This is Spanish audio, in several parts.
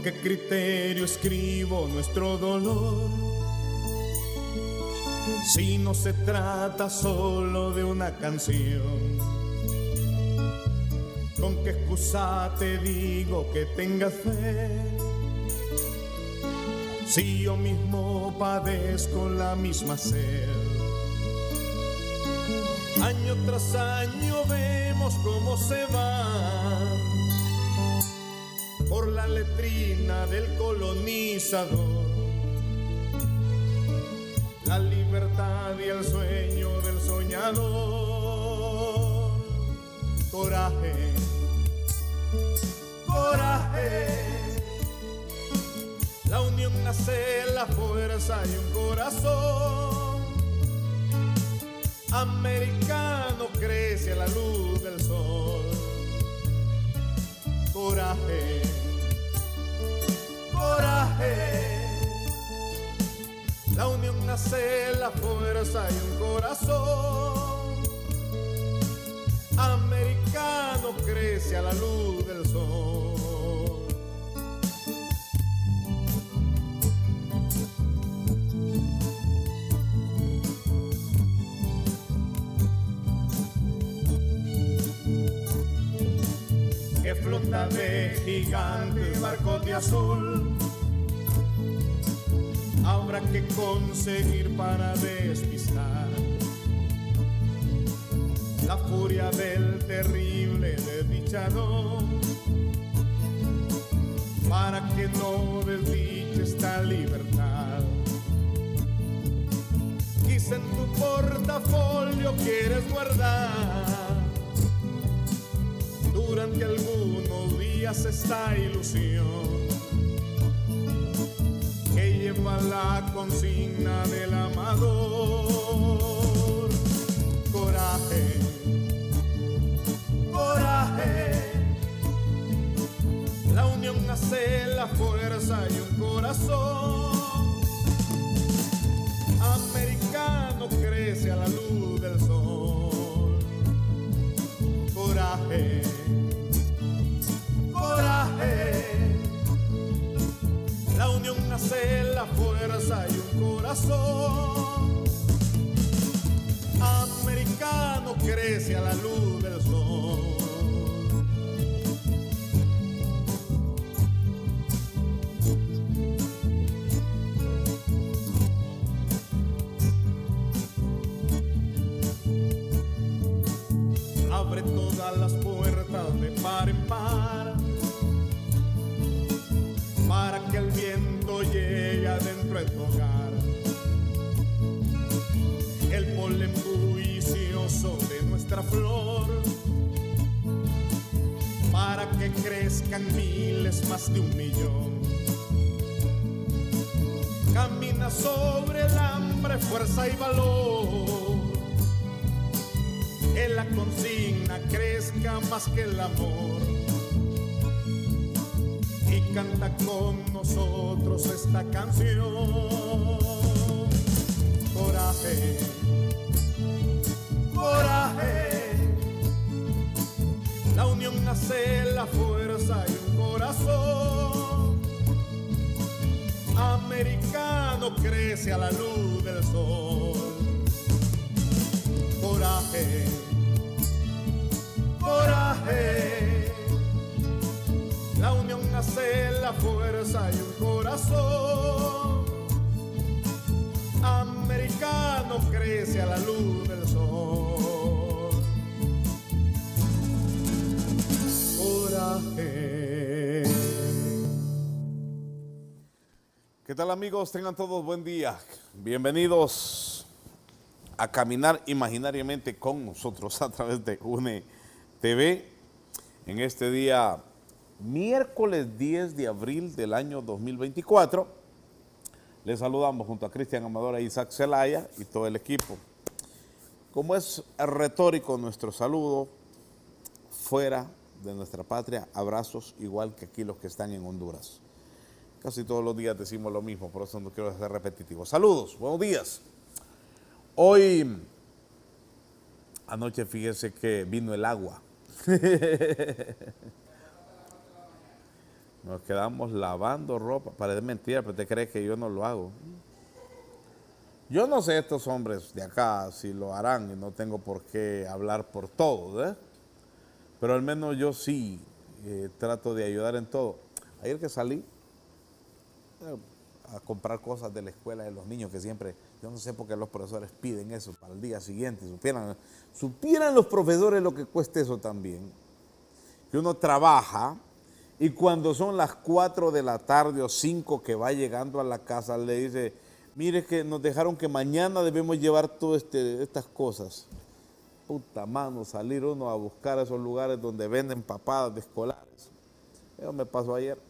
¿Con qué criterio escribo nuestro dolor? Si no se trata solo de una canción. ¿Con qué excusa te digo que tengas fe? Si yo mismo padezco la misma sed. Año tras año vemos cómo se va letrina del colonizador. La libertad y el sueño del soñador. Coraje, coraje. La unión nace la fuerza y un corazón. Americano crece a la luz del sol. Coraje. La unión nace la fuerza y un corazón. Americano crece a la luz del sol. que flota de gigantes barcos de azul. Habrá que conseguir para despistar la furia del terrible desdichador. Para que no desdiche esta libertad. Quizá en tu portafolio quieres guardar durante algunos días esta ilusión la consigna del amador. Coraje, coraje. La unión nace la fuerza y un corazón. Americano crece a la luz del sol. Coraje. La unión nace la fuerza y un corazón. Americano crece a la luz del sol. Abre todas las puertas de par en par nuestra flor, para que crezcan miles más de un millón. Camina sobre el hambre, fuerza y valor. Que la consigna crezca más que el amor y canta con nosotros esta canción. Coraje. Nace la fuerza y un corazón. Americano crece a la luz del sol. Coraje, coraje. La unión nace la fuerza y un corazón. Americano crece a la luz del sol. ¿Qué tal amigos? Tengan todos buen día. Bienvenidos a caminar imaginariamente con nosotros a través de UNE TV en este día miércoles 10 de abril del año 2024. Les saludamos junto a Cristian Amador e Isaac Zelaya y todo el equipo. Como es retórico nuestro saludo, fuera de nuestra patria, abrazos igual que aquí los que están en Honduras. Casi todos los días decimos lo mismo, por eso no quiero ser repetitivo. Saludos, buenos días. Hoy, anoche fíjese que vino el agua. Nos quedamos lavando ropa. Parece mentira, pero te crees que yo no lo hago. Yo no sé estos hombres de acá si lo harán y no tengo por qué hablar por todos, ¿eh? Pero al menos yo sí eh, trato de ayudar en todo. Ayer que salí a comprar cosas de la escuela de los niños que siempre, yo no sé por qué los profesores piden eso para el día siguiente. Supieran, supieran los profesores lo que cuesta eso también. Que uno trabaja y cuando son las 4 de la tarde o 5 que va llegando a la casa, le dice, mire que nos dejaron que mañana debemos llevar todas este, estas cosas. Puta mano, salir uno a buscar esos lugares donde venden papadas de escolares. Eso me pasó ayer.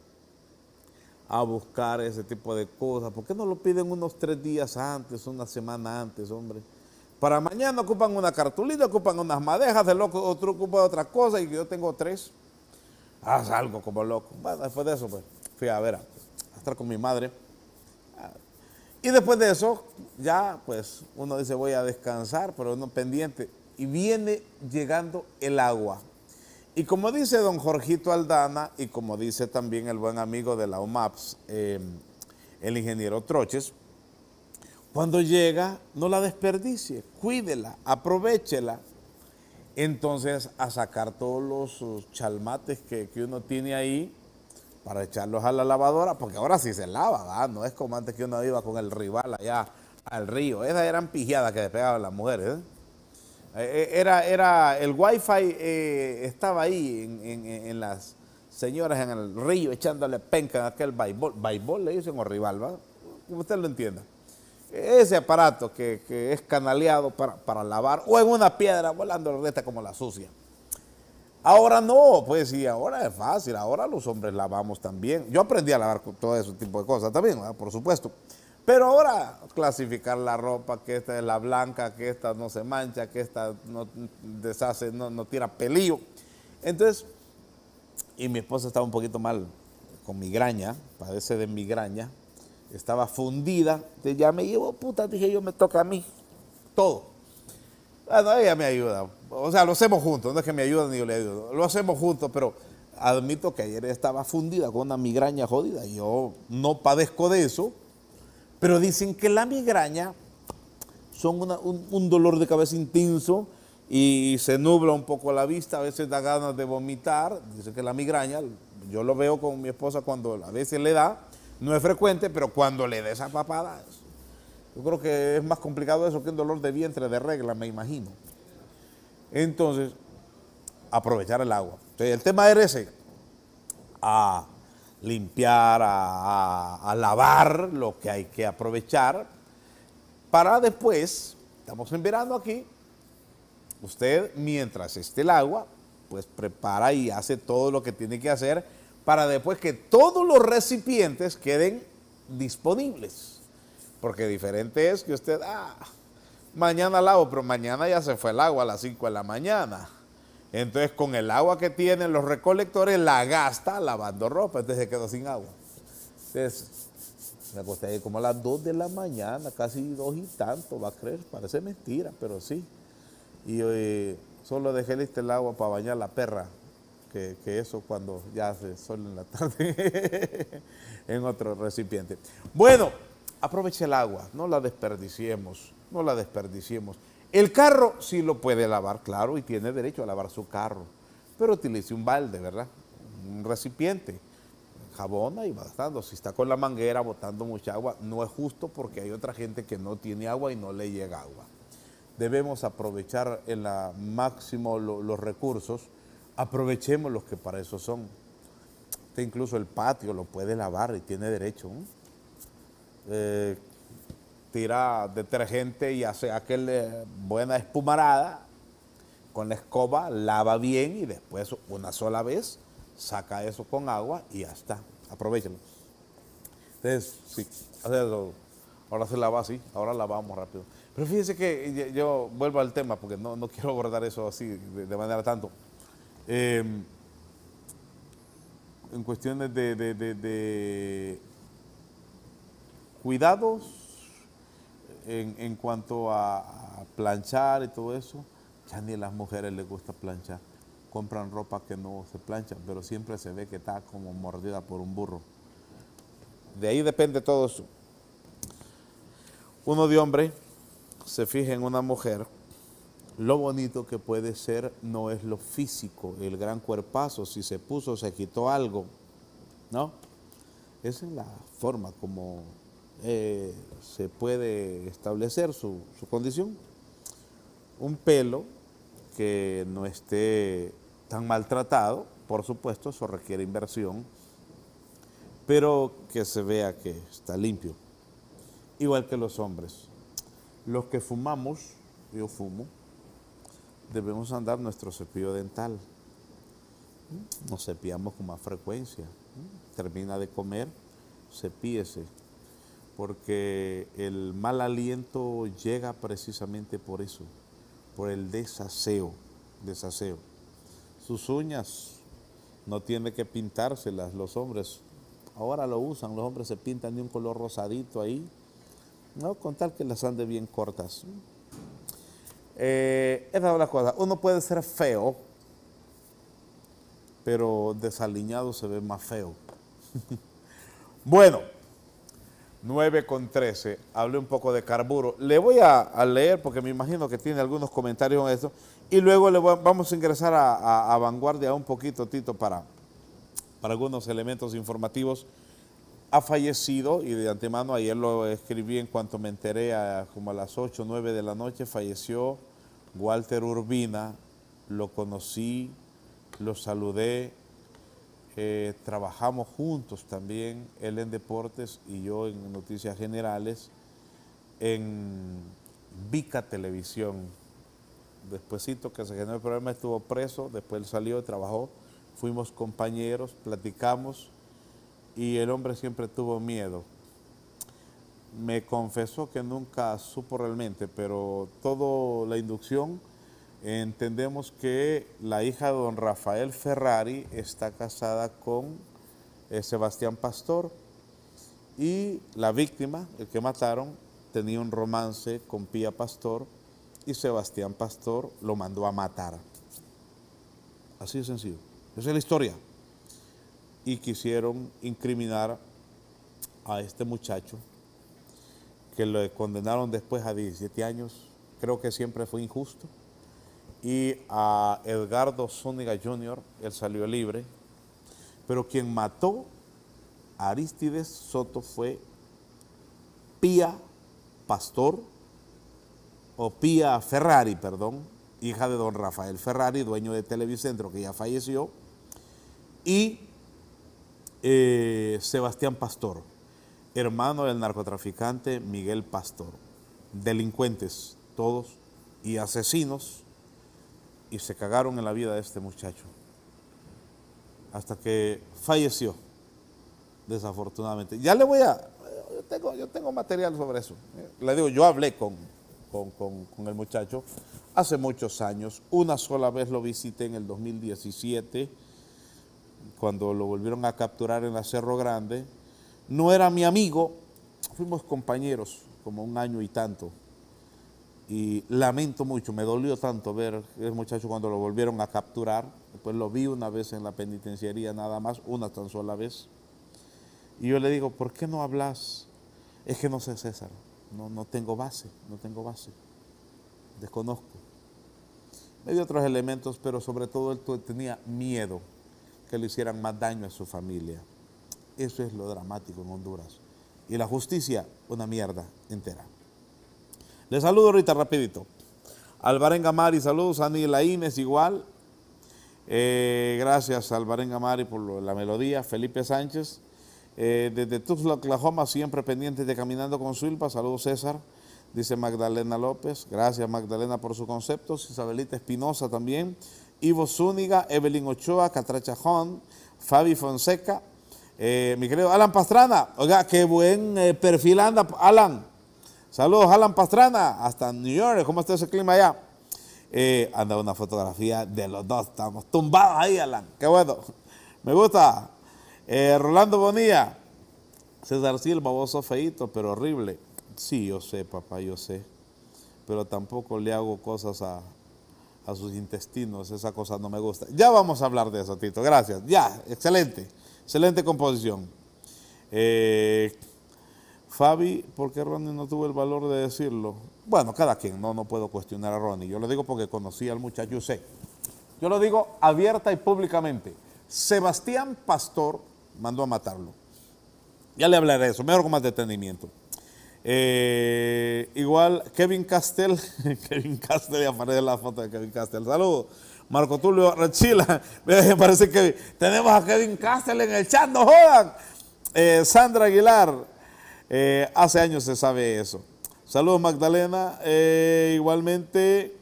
A buscar ese tipo de cosas. ¿Por qué no lo piden unos tres días antes, una semana antes, hombre? Para mañana ocupan una cartulina, ocupan unas madejas, el otro ocupa otra cosa y yo tengo tres haz algo como loco. Bueno, después de eso, pues, fui a ver, a, estar con mi madre. Y después de eso, ya, pues, uno dice, voy a descansar, pero uno pendiente. Y viene llegando el agua. Y como dice don Jorgito Aldana, y como dice también el buen amigo de la UMAPS, em, el ingeniero Troches, cuando llega, no la desperdicie, cuídela, aprovechela entonces a sacar todos los chalmates que, uno tiene ahí para echarlos a la lavadora, porque ahora sí se lava, no es como antes que uno iba con el rival allá al río. Esas eran pijadas que despegaban las mujeres. ¿eh? Eh, eh, era, era, el wifi estaba ahí en, las señoras en el río echándole penca en aquel baibol. Baibol le dicen o rival, ¿va? Como usted lo entienda ese aparato que, es canaleado para, lavar o en una piedra volando reta como la sucia. Ahora no, pues sí, ahora es fácil, ahora los hombres lavamos también. Yo aprendí a lavar todo ese tipo de cosas también, por supuesto. Pero ahora clasificar la ropa, que esta es la blanca, que esta no se mancha, que esta no deshace, no, no tira pelillo. Entonces, y mi esposa estaba un poquito mal con migraña, padece de migraña, estaba fundida, ya me llevo, puta, dije yo, me toca a mí, todo. Bueno, ella me ayuda, o sea, lo hacemos juntos, no es que me ayude ni yo le ayudo, lo hacemos juntos, pero admito que ayer estaba fundida con una migraña jodida, yo no padezco de eso, pero dicen que la migraña son un, dolor de cabeza intenso y se nubla un poco la vista, a veces da ganas de vomitar, dicen que la migraña, yo lo veo con mi esposa cuando a veces le da, no es frecuente, pero cuando le dé esa papada, yo creo que es más complicado eso que un dolor de vientre de regla, me imagino. Entonces, aprovechar el agua. El tema era ese, a limpiar, a, lavar lo que hay que aprovechar para después, estamos en verano aquí, usted mientras esté el agua, pues prepara y hace todo lo que tiene que hacer para después que todos los recipientes queden disponibles. Porque diferente es que usted, ah, mañana lavo, pero mañana ya se fue el agua a las 5 de la mañana. Entonces con el agua que tienen los recolectores la gasta lavando ropa, entonces se quedó sin agua. Entonces me acosté ahí como a las 2 de la mañana, casi dos y tanto, va a creer, parece mentira, pero sí. Y eh, solo dejé el agua para bañar la perra que, eso cuando ya se sol en la tarde en otro recipiente. Bueno, aproveche el agua, no la desperdiciemos, no la desperdiciemos. El carro sí lo puede lavar, claro, y tiene derecho a lavar su carro, pero utilice un balde, ¿verdad? Un recipiente, jabona y va. Si está con la manguera botando mucha agua, no es justo porque hay otra gente que no tiene agua y no le llega agua. Debemos aprovechar en la máximo los recursos, aprovechemos los que para eso son. Usted incluso el patio lo puede lavar y tiene derecho. Eh, tira detergente y hace aquel eh, buena espumarada con la escoba, lava bien y después una sola vez saca eso con agua y ya está. Aprovechenlo. Entonces, sí, ahora se lava así, ahora lavamos rápido. Pero fíjense que yo, vuelvo al tema porque no, quiero abordar eso así de, manera tanto. Em, en cuestiones de, cuidados en, cuanto a planchar y todo eso, ya ni a las mujeres les gusta planchar compran ropa que no se plancha, pero siempre se ve que está como mordida por un burro. De ahí depende todo eso. Uno de hombre se fija en una mujer, lo bonito que puede ser no es lo físico, el gran cuerpazo, si se puso, se quitó algo, ¿no? Esa es la forma como eh, se puede establecer su, su condición. Un pelo que no esté tan maltratado, por supuesto, eso requiere inversión, pero que se vea que está limpio. Igual que los hombres. Los que fumamos, yo fumo, debemos andar nuestro cepillo dental. Nos cepillamos con más frecuencia. Termina de comer, cepíese, porque el mal aliento llega precisamente por eso, por el desaseo, desaseo sus uñas, no tiene que pintárselas los hombres. Ahora lo usan, los hombres se pintan de un color rosadito ahí, no con tal que las ande bien cortas. Eh, esa es la cosa, uno puede ser feo, pero desaliñado se ve más feo. bueno, 9 con 13, hablé un poco de carburo. Le voy a, leer porque me imagino que tiene algunos comentarios en eso y luego le vamos a ingresar a, vanguardia un poquito, Tito, para, para algunos elementos informativos. Ha fallecido y de antemano ayer lo escribí en cuanto me enteré a, como a las 8 o 9 de la noche, falleció Walter Urbina, lo conocí, lo saludé, eh, trabajamos juntos también, él en deportes y yo en noticias generales, en Vica Televisión. Despuésito que se generó el problema estuvo preso, después él salió trabajó, fuimos compañeros, platicamos y el hombre siempre tuvo miedo. Me confesó que nunca supo realmente, pero toda la inducción entendemos que la hija de don Rafael Ferrari está casada con eh, Sebastián Pastor y la víctima, el que mataron, tenía un romance con Pía Pastor y Sebastián Pastor lo mandó a matar. Así de sencillo. Esa es la historia. Y quisieron incriminar a este muchacho que lo condenaron después a 17 años. Creo que siempre fue injusto y a Edgardo Zúñiga Jr., él salió libre, pero quien mató a Aristides Soto fue Pía Pastor, o Pía Ferrari, perdón, hija de don Rafael Ferrari, dueño de Televicentro, que ya falleció, y eh, Sebastián Pastor, hermano del narcotraficante Miguel Pastor, delincuentes todos y asesinos y se cagaron en la vida de este muchacho. Hasta que falleció, desafortunadamente. Ya le voy a, yo tengo, yo tengo material sobre eso. Le digo, yo hablé con, con, el muchacho hace muchos años. Una sola vez lo visité en el 2017, cuando lo volvieron a capturar en la Cerro Grande. No era mi amigo, fuimos compañeros como un año y tanto y lamento mucho, me dolió tanto ver el muchacho cuando lo volvieron a capturar, después lo vi una vez en la penitenciaría nada más, una tan sola vez, y yo le digo, ¿por qué no hablas? Es que no sé César, no, no tengo base, no tengo base, desconozco. Me dio otros elementos, pero sobre todo él tenía miedo que le hicieran más daño a su familia. Eso es lo dramático en Honduras. Y la justicia, una mierda entera. Le saludo ahorita rapidito. Alvarenga Mari, saludos. Ani Laínez, igual. Eh, gracias Alvarenga Mari por la melodía. Felipe Sánchez. Eh, desde Tuxtla, Oklahoma, siempre pendiente de Caminando con Silva. Saludos César. Dice Magdalena López. Gracias Magdalena por sus conceptos. Isabelita Espinosa también. Ivo Zúñiga, Evelyn Ochoa, Catracha Jón, Fabi Fonseca, eh, mi querido Alan Pastrana. Oiga, qué buen perfil anda, Alan. Saludos, Alan Pastrana, hasta New York. ¿Cómo está ese clima allá? Eh, anda una fotografía de los dos. Estamos tumbados ahí, Alan. Qué bueno. Me gusta. Eh, Rolando Bonilla. César Silva, vos sos feito, pero horrible. Sí, yo sé, papá, yo sé. Pero tampoco le hago cosas a, a sus intestinos. Esa cosa no me gusta. Ya vamos a hablar de eso, Tito. Gracias. Ya, excelente. Excelente composición. Eh, Fabi, ¿por qué Ronnie no tuvo el valor de decirlo? Bueno, cada quien, no, no puedo cuestionar a Ronnie. Yo lo digo porque conocí al muchacho, yo sé. Yo lo digo abierta y públicamente. Sebastián Pastor mandó a matarlo. Ya le hablaré de eso, mejor con más detenimiento. Eh, igual Kevin Castell, Kevin Castell, ya aparece la foto de Kevin Castell. Saludos. Marco Tulio Rechila, parece que tenemos a Kevin Castell en el chat, no jodan. Eh, Sandra Aguilar, eh, hace años se sabe eso. Saludos Magdalena, eh, igualmente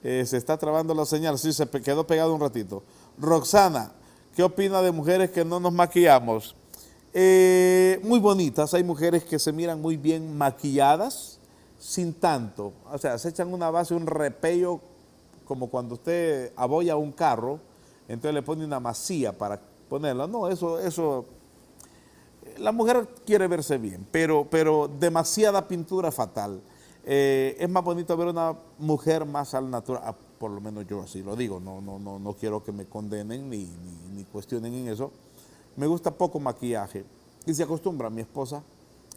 se está trabando la señal, sí, se quedó pegado un ratito. Roxana, ¿qué opina de mujeres que no nos maquillamos? muy bonitas, hay mujeres que se miran muy bien maquilladas, sin tanto, o sea, se echan una base, un repello como cuando usted aboya un carro, entonces le pone una masía para ponerla. No, eso, eso, la mujer quiere verse bien, pero, pero demasiada pintura fatal. Eh, es más bonito ver una mujer más al natural, ah, por lo menos yo así lo digo, no, no, no, no quiero que me condenen ni, ni, cuestionen en eso. Me gusta poco maquillaje y se acostumbra, mi esposa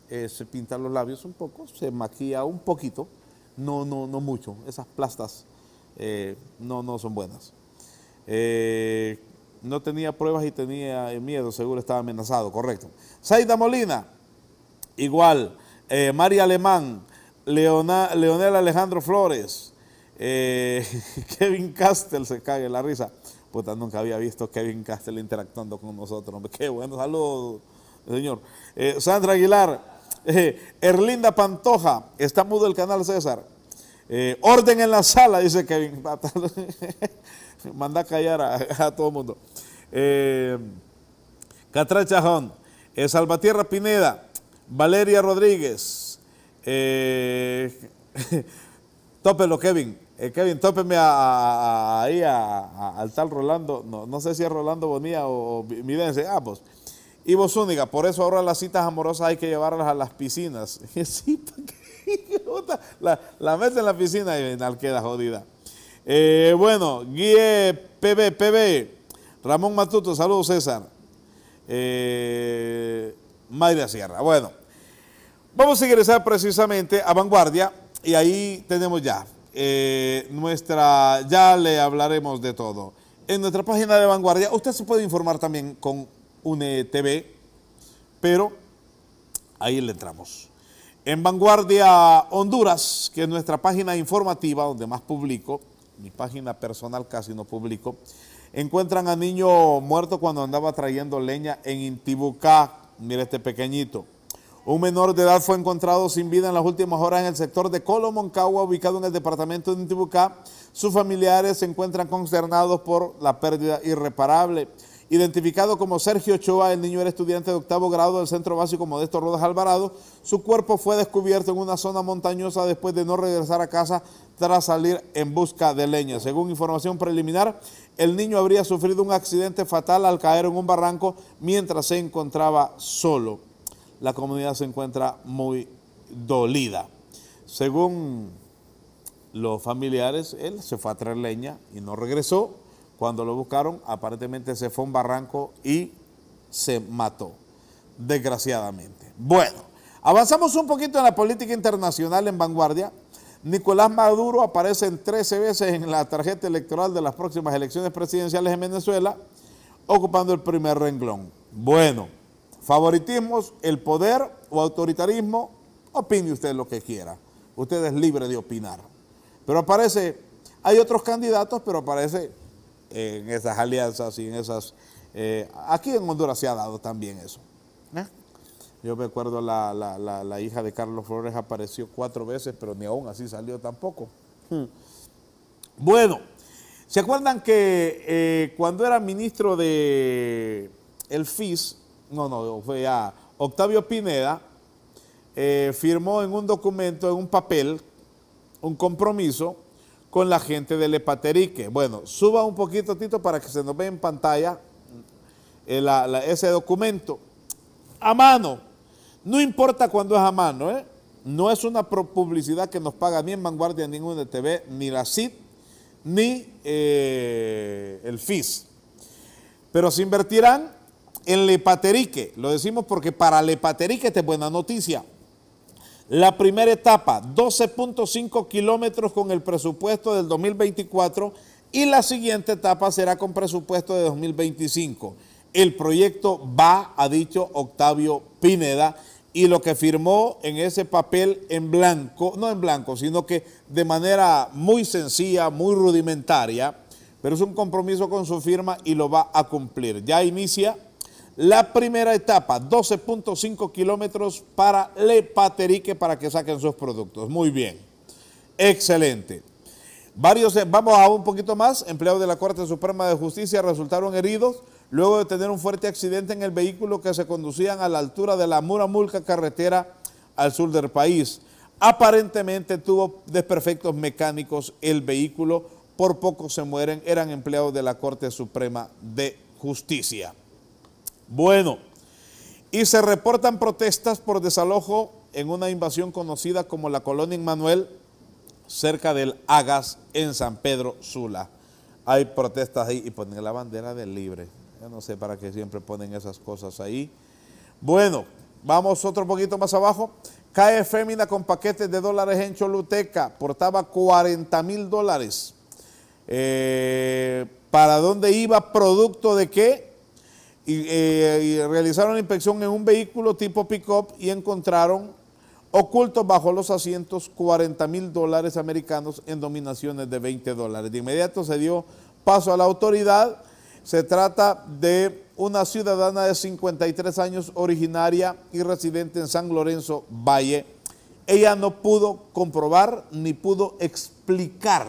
eh, se pinta los labios un poco, se maquilla un poquito, no, no, no mucho, esas plastas eh, no, no son buenas. No tenía pruebas y tenía miedo, seguro estaba amenazado, correcto. Saida Molina, igual. Eh, María Alemán, Leonel Alejandro Flores, Kevin Castel, se en la risa. Puta, nunca había visto Kevin Castel interactuando con nosotros. Qué bueno, saludos, señor. Sandra Aguilar, Erlinda Pantoja, está mudo el canal César. Eh, orden en la sala, dice Kevin. Manda a callar a, todo el mundo. Eh, Chajón, eh, Salvatierra Pineda, Valeria Rodríguez, eh, tópelo Kevin, eh, Kevin, tópeme ahí al tal Rolando, no, no, sé si es Rolando Bonilla o, o Midense, ah, pues. Ivo Zúñiga, por eso ahora las citas amorosas hay que llevarlas a las piscinas. sí, ¿para la, la en la piscina y final queda jodida. Eh, bueno, Guille PB, PB, Ramón Matuto, saludos César. Eh, Sierra. Bueno, vamos a ingresar precisamente a Vanguardia y ahí tenemos ya eh, nuestra, ya le hablaremos de todo. En nuestra página de Vanguardia, usted se puede informar también con UNE TV, pero ahí le entramos. En Vanguardia Honduras, que es nuestra página informativa donde más publico, mi página personal casi no publico, encuentran a niño muerto cuando andaba trayendo leña en Intibucá. Mire este pequeñito. Un menor de edad fue encontrado sin vida en las últimas horas en el sector de Colomoncagua, ubicado en el departamento de Intibucá. Sus familiares se encuentran consternados por la pérdida irreparable. Identificado como Sergio Ochoa, el niño era estudiante de octavo grado del Centro Básico Modesto Rodas Alvarado. Su cuerpo fue descubierto en una zona montañosa después de no regresar a casa tras salir en busca de leña. Según información preliminar, el niño habría sufrido un accidente fatal al caer en un barranco mientras se encontraba solo. La comunidad se encuentra muy dolida. Según los familiares, él se fue a traer leña y no regresó cuando lo buscaron, aparentemente se fue a un barranco y se mató, desgraciadamente. Bueno, avanzamos un poquito en la política internacional en vanguardia. Nicolás Maduro aparece en 13 veces en la tarjeta electoral de las próximas elecciones presidenciales en Venezuela, ocupando el primer renglón. Bueno, favoritismos, el poder o autoritarismo, opine usted lo que quiera. Usted es libre de opinar. Pero aparece, hay otros candidatos, pero aparece en esas alianzas y en esas... Eh, aquí en Honduras se ha dado también eso. ¿eh? Yo me acuerdo la, la, hija de Carlos Flores apareció cuatro veces, pero ni aún así salió tampoco. Hmm. Bueno, ¿se acuerdan que eh, cuando era ministro de el FIS, no, no, fue a Octavio Pineda, firmó en un documento, en un papel, un compromiso con la gente del Epaterique. Bueno, suba un poquito, Tito, para que se nos vea en pantalla eh, ese documento. A mano, no importa cuándo es a mano, ¿eh? no es una publicidad que nos paga ni en Vanguardia, ni en TV, ni la CID, ni eh, el FIS. Pero se invertirán en Lepaterique, lo decimos porque para Lepaterique esta es buena noticia. La primera etapa, 12.5 kilómetros con el presupuesto del 2024 y la siguiente etapa será con presupuesto de 2025. El proyecto va, ha dicho Octavio Pineda, y lo que firmó en ese papel en blanco, no en blanco, sino que de manera muy sencilla, muy rudimentaria, pero es un compromiso con su firma y lo va a cumplir. Ya inicia la primera etapa, 12.5 kilómetros para Lepaterique para que saquen sus productos. Muy bien, excelente. Varios, eh, vamos a un poquito más, empleados de la Corte Suprema de Justicia resultaron heridos luego de tener un fuerte accidente en el vehículo que se conducían a la altura de la Muramulca carretera al sur del país. Aparentemente tuvo desperfectos mecánicos el vehículo, por poco se mueren, eran empleados de la Corte Suprema de Justicia. Bueno, y se reportan protestas por desalojo en una invasión conocida como la colonia Manuel, cerca del Agas, en San Pedro Sula. Hay protestas ahí y ponen la bandera del libre. Yo no sé para qué siempre ponen esas cosas ahí. Bueno, vamos otro poquito más abajo. Cae fémina con paquetes de dólares en Choluteca. Portaba 40 mil dólares. Eh, ¿Para dónde iba? ¿Producto de qué? Eh, y, realizaron la inspección en un vehículo tipo pick-up y encontraron ocultos bajo los asientos 40 mil dólares americanos en dominaciones de 20 dólares. De inmediato se dio paso a la autoridad. Se trata de una ciudadana de 53 años, originaria y residente en San Lorenzo Valle. Ella no pudo comprobar ni pudo explicar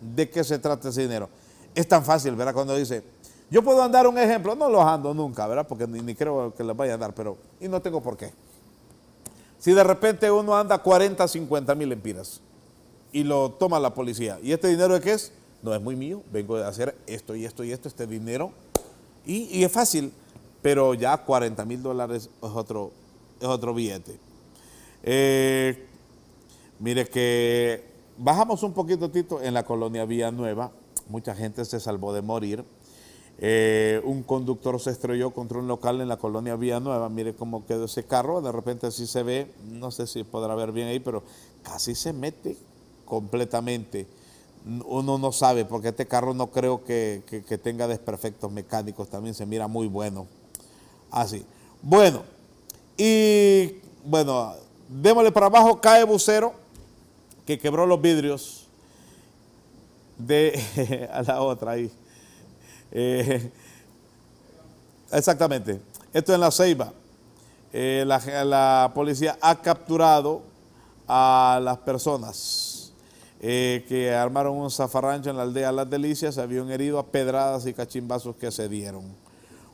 de qué se trata ese dinero. Es tan fácil, ¿verdad? Cuando dice, yo puedo andar un ejemplo, no los ando nunca, ¿verdad? Porque ni, creo que les vaya a dar, pero, y no tengo por qué. Si de repente uno anda 40, 50 mil empiras y lo toma la policía, ¿y este dinero de qué es? No es muy mío, vengo a hacer esto y esto y esto, este dinero, y, es fácil, pero ya 40 mil dólares es otro, es otro billete. Eh, mire que bajamos un poquito, Tito, en la colonia Vía Nueva, mucha gente se salvó de morir eh, un conductor se estrelló contra un local en la colonia Nueva. Mire cómo quedó ese carro. De repente así se ve, no sé si podrá ver bien ahí, pero casi se mete completamente. Uno no sabe, porque este carro no creo que, tenga desperfectos mecánicos. También se mira muy bueno. Así. Bueno, y bueno, démosle para abajo. Cae bucero que quebró los vidrios de a la otra ahí. Eh, exactamente. Esto en la Ceiba. Eh, la, policía ha capturado a las personas eh, que armaron un zafarrancho en la aldea Las Delicias, habían herido a pedradas y cachimbazos que se dieron.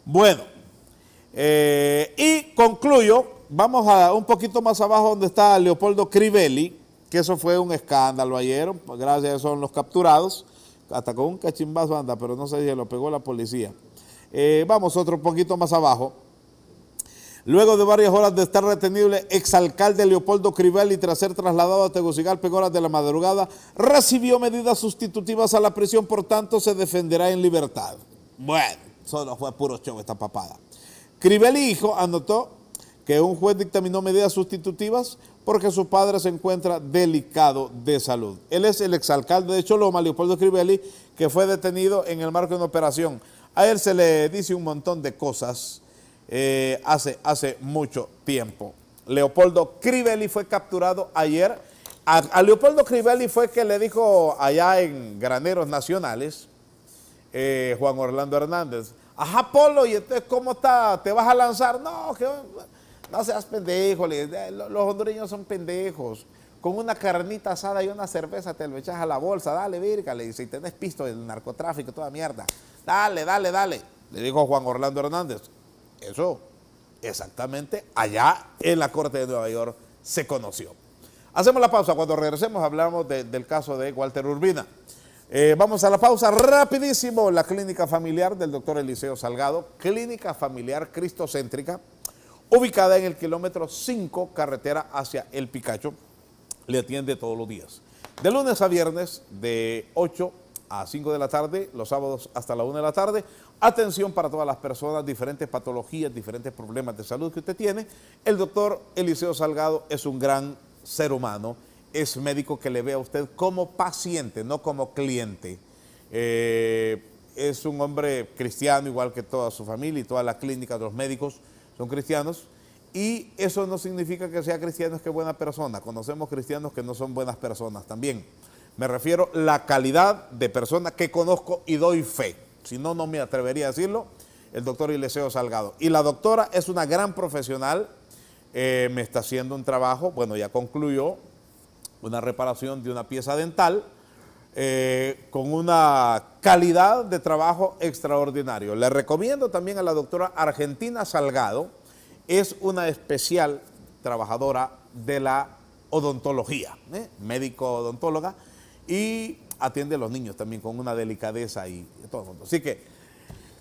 Bueno, y concluyo, vamos a un poquito más abajo donde está Leopoldo Crivelli, que eso fue un escándalo ayer, gracias a eso son los capturados hasta con un cachimbazo anda, pero no sé si lo pegó la policía. Eh, vamos otro poquito más abajo. Luego de varias horas de estar retenido, el exalcalde Leopoldo Crivelli, tras ser trasladado a Tegucigalpa en horas de la madrugada, recibió medidas sustitutivas a la prisión, por tanto se defenderá en libertad. Bueno, solo fue puro show esta papada. Crivelli, hijo, anotó que un juez dictaminó medidas sustitutivas porque su padre se encuentra delicado de salud. Él es el exalcalde de Choloma, Leopoldo Crivelli, que fue detenido en el marco de una operación. A él se le dice un montón de cosas eh, hace, hace mucho tiempo. Leopoldo Crivelli fue capturado ayer. A, Leopoldo Crivelli fue que le dijo allá en Graneros Nacionales, eh, Juan Orlando Hernández, ajá Polo, ¿y entonces cómo está? ¿Te vas a lanzar? No, que, no seas pendejo, los hondureños son pendejos. Con una carnita asada y una cerveza te lo echas a la bolsa, dale, virga, le dice, y tenés pisto del narcotráfico, toda mierda. Dale, dale, dale. Le dijo Juan Orlando Hernández. Eso exactamente allá en la Corte de Nueva York se conoció. Hacemos la pausa. Cuando regresemos hablamos del caso de Walter Urbina. Eh, vamos a la pausa rapidísimo. La clínica familiar del doctor Eliseo Salgado, clínica familiar cristocéntrica, ubicada en el kilómetro 5, carretera hacia El Picacho, le atiende todos los días. De lunes a viernes, de 8 a 5 de la tarde, los sábados hasta la 1 de la tarde. Atención para todas las personas, diferentes patologías, diferentes problemas de salud que usted tiene. El doctor Eliseo Salgado es un gran ser humano, es médico que le ve a usted como paciente, no como cliente. Eh, es un hombre cristiano, igual que toda su familia y toda la clínica de los médicos son cristianos. Y eso no significa que sea cristiano es que buena persona. Conocemos cristianos que no son buenas personas también. Me refiero a la calidad de persona que conozco y doy fe. Si no, no me atrevería a decirlo. El doctor Ileseo Salgado. Y la doctora es una gran profesional. Eh, me está haciendo un trabajo, bueno, ya concluyó una reparación de una pieza dental eh, con una calidad de trabajo extraordinario. Le recomiendo también a la doctora Argentina Salgado. Es una especial trabajadora de la odontología, ¿eh? médico odontóloga y atiende a los niños también con una delicadeza y, todo el mundo. Así que,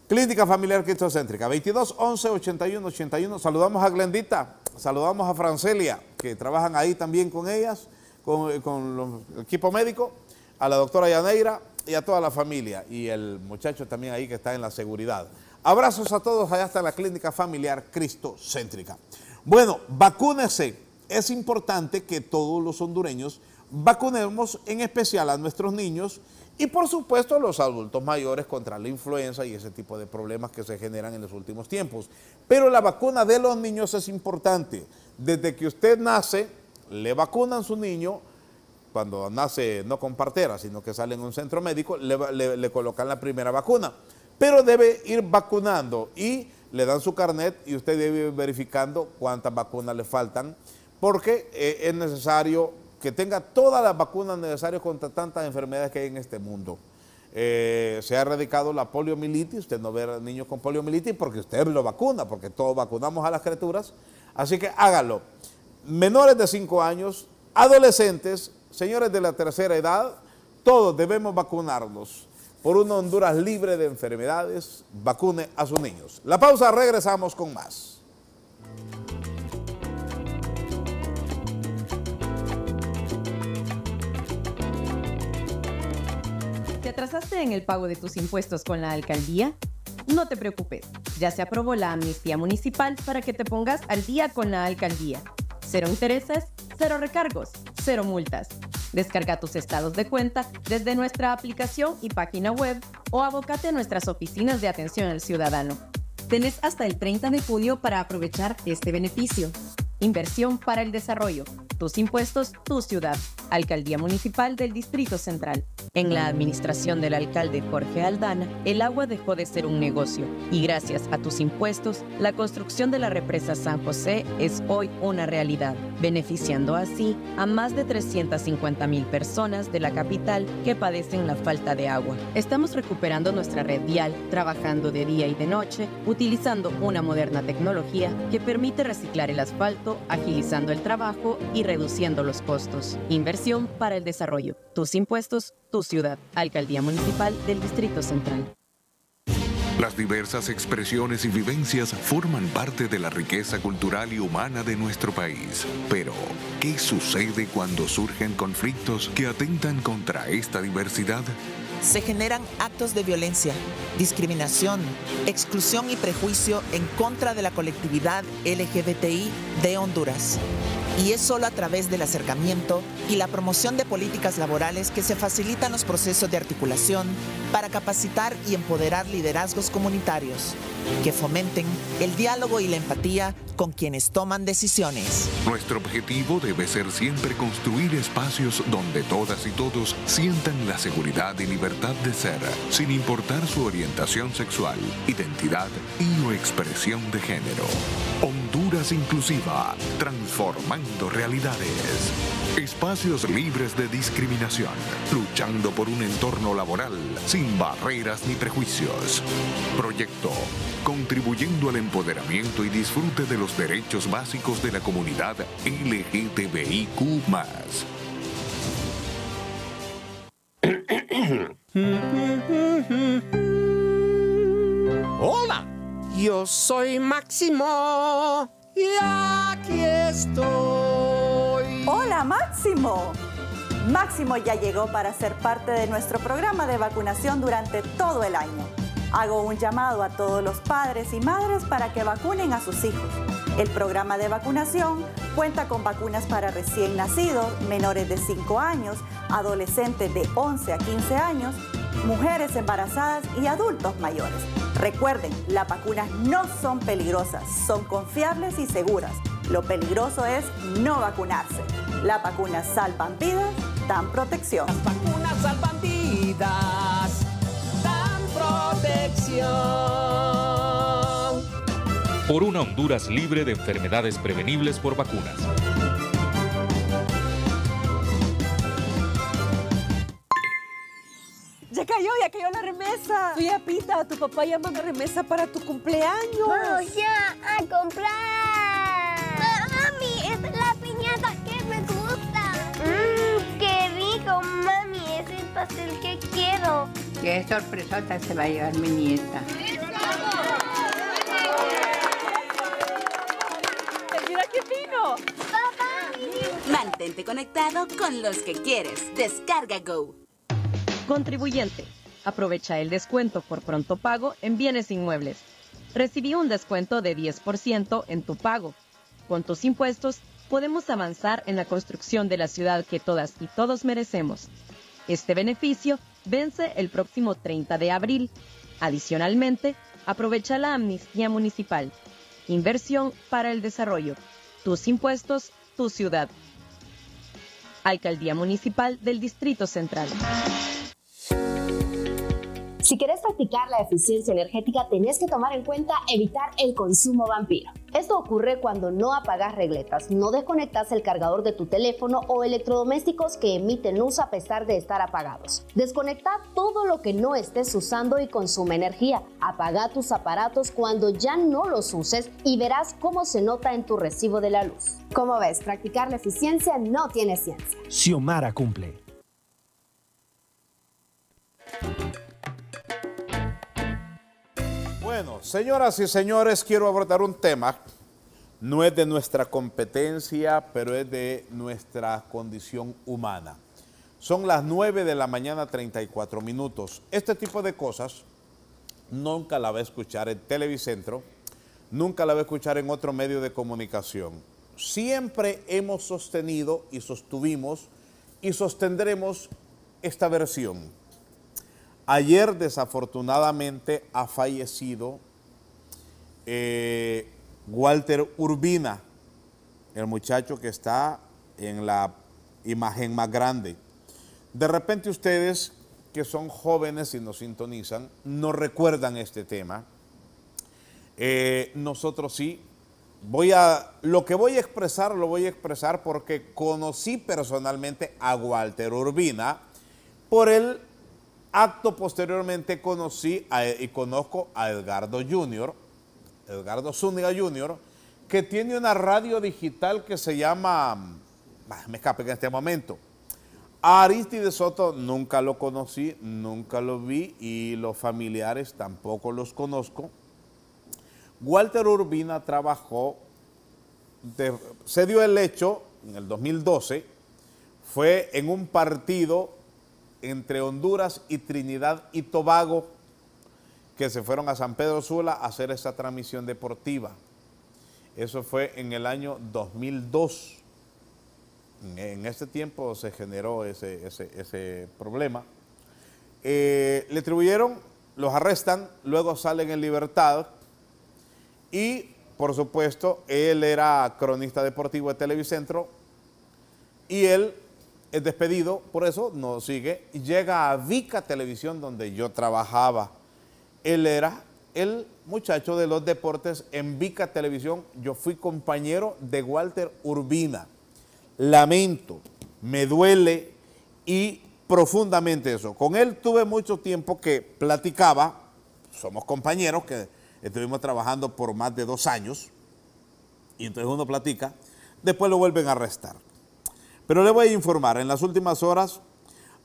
Clínica Familiar Cristocéntrica, 22 11 81 81. Saludamos a Glendita, saludamos a Francelia, que trabajan ahí también con ellas, con, con el equipo médico, a la doctora Yaneira y a toda la familia y el muchacho también ahí que está en la seguridad. Abrazos a todos allá hasta la Clínica Familiar Cristocéntrica. Bueno, vacúnese. Es importante que todos los hondureños vacunemos en especial a nuestros niños y por supuesto a los adultos mayores contra la influenza y ese tipo de problemas que se generan en los últimos tiempos. Pero la vacuna de los niños es importante. Desde que usted nace, le vacunan su niño, cuando nace no con partera, sino que sale en un centro médico, le, colocan la primera vacuna. Pero debe ir vacunando y le dan su carnet y usted debe ir verificando cuántas vacunas le faltan, porque eh, es necesario que tenga todas las vacunas necesarias contra tantas enfermedades que hay en este mundo. Eh, se ha erradicado la poliomielitis, usted no ve a niños con poliomielitis porque usted lo vacuna, porque todos vacunamos a las criaturas, así que hágalo. Menores de 5 años, adolescentes, señores de la tercera edad, todos debemos vacunarnos. Por una Honduras libre de enfermedades, vacune a sus niños. La pausa, regresamos con más. ¿Te atrasaste en el pago de tus impuestos con la alcaldía? No te preocupes, ya se aprobó la amnistía municipal para que te pongas al día con la alcaldía. Cero intereses, cero recargos, cero multas. Descarga tus estados de cuenta desde nuestra aplicación y página web o abocate a nuestras oficinas de atención al ciudadano. Tenés hasta el 30 de junio para aprovechar este beneficio. Inversión para el desarrollo. Tus impuestos, tu ciudad. Alcaldía Municipal del Distrito Central. En la administración del alcalde Jorge Aldana, el agua dejó de ser un negocio y gracias a tus impuestos, la construcción de la represa San José es hoy una realidad, beneficiando así a más de 350 mil personas de la capital que padecen la falta de agua. Estamos recuperando nuestra red vial, trabajando de día y de noche, utilizando una moderna tecnología que permite reciclar el asfalto, agilizando el trabajo y reduciendo los costos. Inversión para el desarrollo. Tus impuestos, tu ciudad. Alcaldía Municipal del Distrito Central. Las diversas expresiones y vivencias forman parte de la riqueza cultural y humana de nuestro país. Pero, ¿qué sucede cuando surgen conflictos que atentan contra esta diversidad? Se generan actos de violencia, discriminación, exclusión y prejuicio en contra de la colectividad LGBTI de Honduras. Y es solo a través del acercamiento y la promoción de políticas laborales que se facilitan los procesos de articulación para capacitar y empoderar liderazgos comunitarios que fomenten el diálogo y la empatía con quienes toman decisiones. Nuestro objetivo debe ser siempre construir espacios donde todas y todos sientan la seguridad y libertad de ser, sin importar su orientación sexual, identidad y o expresión de género. Honduras Inclusiva, transformando realidades. Espacios libres de discriminación, luchando por un entorno laboral sin barreras ni prejuicios. Proyecto contribuyendo al empoderamiento y disfrute de los derechos básicos de la comunidad LGTBIQ. Hola, yo soy Máximo y aquí estoy. Hola Máximo. Máximo ya llegó para ser parte de nuestro programa de vacunación durante todo el año. Hago un llamado a todos los padres y madres para que vacunen a sus hijos. El programa de vacunación cuenta con vacunas para recién nacidos, menores de 5 años, adolescentes de 11 a 15 años, mujeres embarazadas y adultos mayores. Recuerden, las vacunas no son peligrosas, son confiables y seguras. Lo peligroso es no vacunarse. Las vacunas salvan vidas, dan protección. Las vacunas salvan vidas, dan protección. Por una Honduras libre de enfermedades prevenibles por vacunas. Ya cayó, ya cayó la remesa. Soy Pita, tu papá llamando remesa para tu cumpleaños. Vamos ya a comprar. Pastel que quiero. Qué sorpresota se va a llevar mi nieta. Mira qué fino. Mantente conectado con los que quieres. Descarga Go. Contribuyente. Aprovecha el descuento por pronto pago en bienes inmuebles. Recibí un descuento de 10% en tu pago. Con tus impuestos podemos avanzar en la construcción de la ciudad que todas y todos merecemos. Este beneficio vence el próximo 30 de abril. Adicionalmente, aprovecha la amnistía municipal. Inversión para el desarrollo. Tus impuestos, tu ciudad. Alcaldía Municipal del Distrito Central. Si quieres practicar la eficiencia energética, tenés que tomar en cuenta evitar el consumo vampiro. Esto ocurre cuando no apagas regletas, no desconectas el cargador de tu teléfono o electrodomésticos que emiten luz a pesar de estar apagados. Desconecta todo lo que no estés usando y consume energía. Apaga tus aparatos cuando ya no los uses y verás cómo se nota en tu recibo de la luz. Como ves, practicar la eficiencia no tiene ciencia. Xiomara cumple. Bueno, señoras y señores, quiero abordar un tema. No es de nuestra competencia, pero es de nuestra condición humana. Son las 9 de la mañana, 34 minutos. Este tipo de cosas nunca la va a escuchar en Televicentro, nunca la va a escuchar en otro medio de comunicación. Siempre hemos sostenido y sostuvimos y sostendremos esta versión. Ayer desafortunadamente ha fallecido eh, Walter Urbina, el muchacho que está en la imagen más grande. De repente ustedes que son jóvenes y nos sintonizan, no recuerdan este tema. Eh, nosotros sí. Voy a, lo que voy a expresar, lo voy a expresar porque conocí personalmente a Walter Urbina por el acto posteriormente conocí a- y conozco a Edgardo Junior, Edgardo Zúñiga Junior, que tiene una radio digital que se llama, me escape en este momento. Aristide Soto nunca lo conocí, nunca lo vi y los familiares tampoco los conozco. Walter Urbina trabajó, se dio el hecho en el 2012, fue en un partido entre Honduras y Trinidad y Tobago que se fueron a San Pedro Sula a hacer esa transmisión deportiva. Eso fue en el año 2002. en, ese tiempo se generó ese, ese- ese problema. Eh, le atribuyeron, los arrestan, luego salen en libertad y, por supuesto, él era cronista deportivo de Televicentro y él es despedido, por eso no sigue, llega a Vica Televisión donde yo trabajaba. Él era el muchacho de los deportes en Vica Televisión. Yo fui compañero de Walter Urbina. Lamento, me duele y profundamente eso. Con él tuve mucho tiempo que platicaba, somos compañeros que estuvimos trabajando por más de dos años, y entonces uno platica, después lo vuelven a arrestar. Pero le voy a informar, en las últimas horas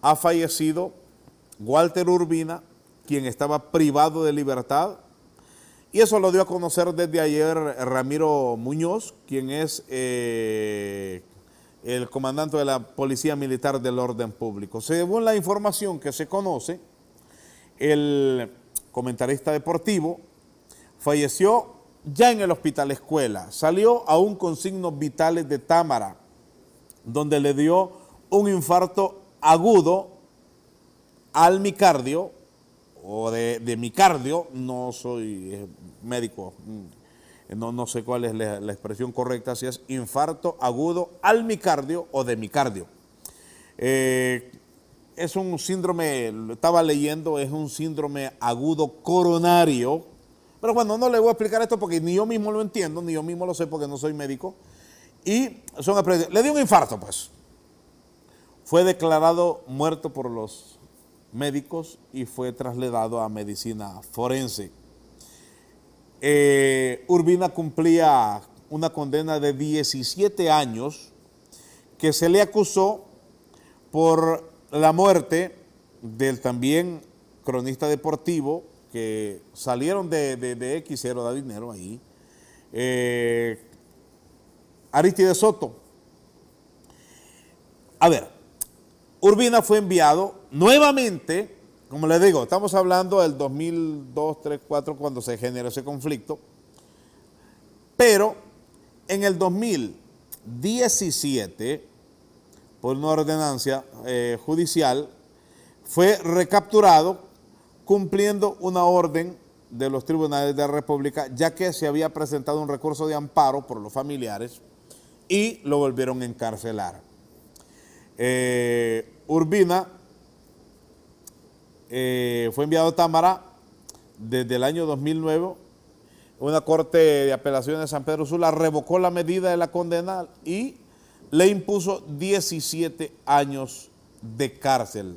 ha fallecido Walter Urbina, quien estaba privado de libertad, y eso lo dio a conocer desde ayer Ramiro Muñoz, quien es eh, el comandante de la Policía Militar del Orden Público. Según la información que se conoce, el comentarista deportivo falleció ya en el hospital escuela, salió aún con signos vitales de Támara, donde le dio un infarto agudo al micardio, o de, de micardio, no soy eh, médico, mm, no, no sé cuál es la, expresión correcta, si es infarto agudo al micardio o de micardio. Eh, es un síndrome, estaba leyendo, es un síndrome agudo coronario, pero bueno, no le voy a explicar esto porque ni yo mismo lo entiendo, ni yo mismo lo sé porque no soy médico. Y son apre- le dio un infarto, pues. Fue declarado muerto por los médicos y fue trasladado a medicina forense. Eh, Urbina cumplía una condena de 17 años que se le acusó por la muerte del también cronista deportivo que salieron de, de, de X, cero da dinero ahí, eh, Aristide Soto. A ver, Urbina fue enviado nuevamente, como le digo, estamos hablando del 2002, 3, 4, cuando se generó ese conflicto, pero en el 2017, por una ordenancia eh, judicial, fue recapturado cumpliendo una orden de los tribunales de la República, ya que se había presentado un recurso de amparo por los familiares y lo volvieron a encarcelar. Eh, Urbina eh, fue enviado a Támara desde el año 2009. Una corte de apelaciones de San Pedro Sula revocó la medida de la condena y le impuso 17 años de cárcel.